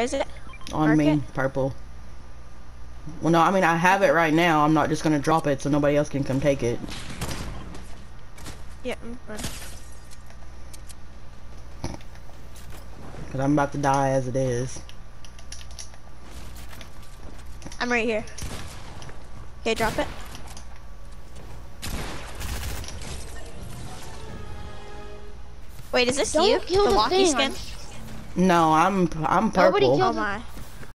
is it? on Mark me, purple. Well, no, I mean I have it right now. I'm not just gonna drop it so nobody else can come take it. Yeah. I'm fine. Cause I'm about to die as it is. I'm right here. Okay, drop it. Wait, is this Don't you? kill the the walkie thing, skin? No, I'm I'm Nobody purple. killed Oh my.